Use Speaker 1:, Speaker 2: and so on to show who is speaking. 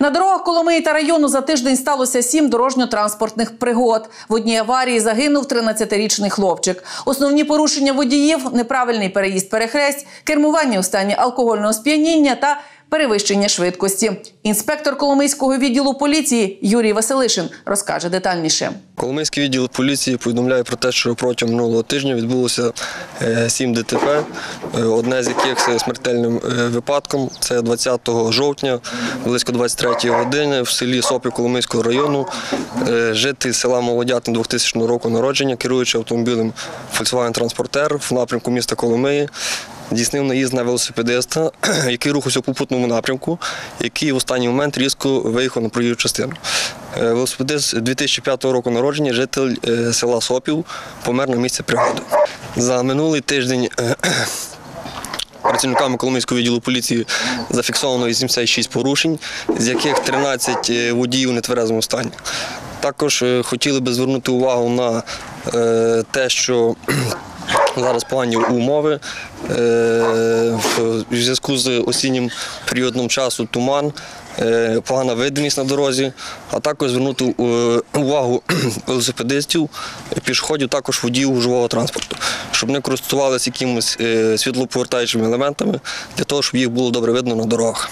Speaker 1: На дорогах Коломиї та району за тиждень сталося сім дорожньо-транспортних пригод. В одній аварії загинув 13-річний хлопчик. Основні порушення водіїв – неправильний переїзд перехресть, кермування у стані алкогольного сп'яніння та перевищення швидкості. Інспектор Коломийського відділу поліції Юрій Василишин розкаже детальніше.
Speaker 2: Коломийський відділ поліції повідомляє про те, що протягом минулого тижня відбулося е, сім ДТП, е, одне з яких смертельним е, випадком. Це 20 жовтня, близько 23 години в селі Сопі Коломийського району. Житель села Молодятин 2000 року народження, керуючи автомобілем Volkswagen Транспортер в напрямку міста Коломиї. Здійснив наїзд на велосипедиста, який рухався у попутному напрямку, який в останній момент різко виїхав на проїжджу частину. Е, Велосипедист 2005 року народження, житель е, села Сопів, помер на місці пригоди. За минулий тиждень е, працівниками Коломийського відділу поліції зафіксовано 86 порушень, з яких 13 е, водіїв у нетверезому стані. Також хотіли би звернути увагу на те, що Зараз погані умови е, в зв'язку з осіннім періодом часу туман, е, погана видимість на дорозі, а також звернути е, увагу велосипедистів, пішоходів, також водіїв живого транспорту, щоб не користувалися якимось е, світлоповертаючими елементами для того, щоб їх було добре видно на дорогах.